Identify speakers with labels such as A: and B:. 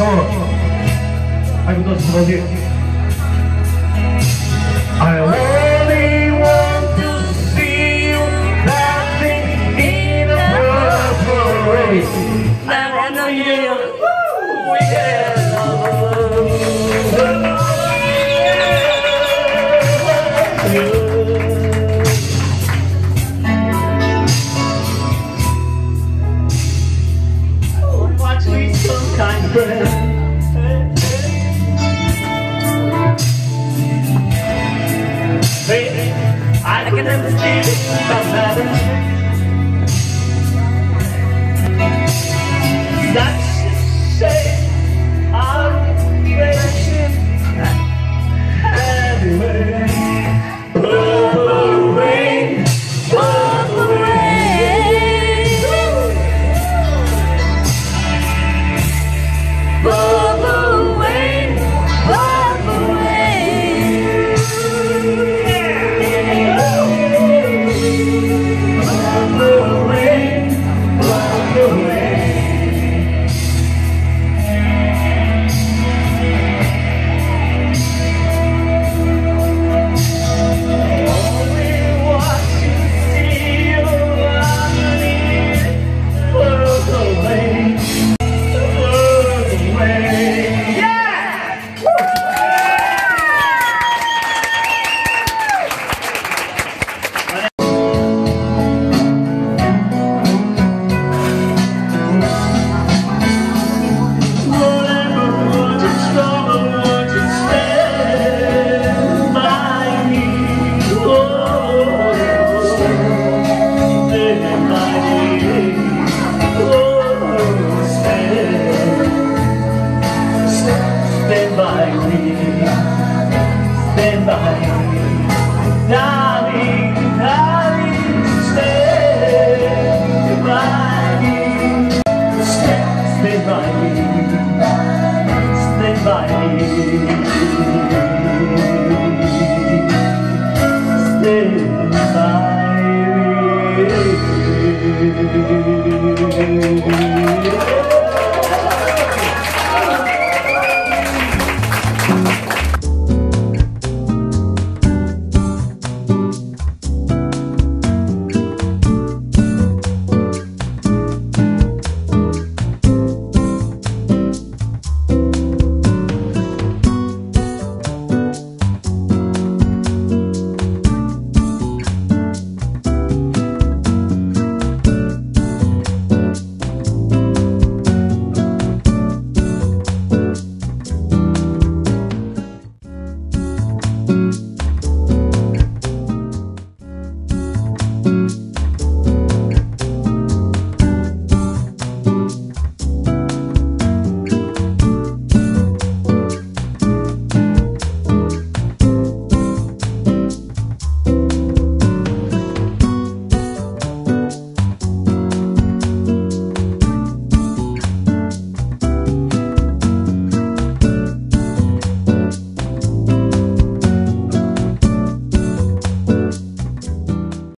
A: I would not hold you. I only want to see you dancing in a purple race. I want to hear you. Woo! Yeah. Of I can understand it from heaven. Stand by me. Darling, darling, stand by me. Stand by me. Stand by me.